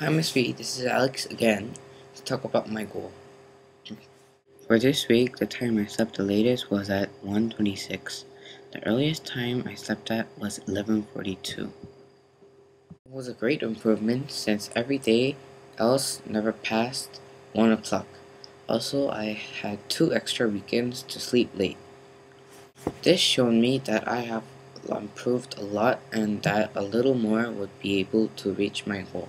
Hi Miss V, this is Alex again to talk about my goal. For this week, the time I slept the latest was at 1.26. The earliest time I slept at was 11.42. It was a great improvement since every day else never passed 1 o'clock. Also, I had two extra weekends to sleep late. This showed me that I have improved a lot and that a little more would be able to reach my goal.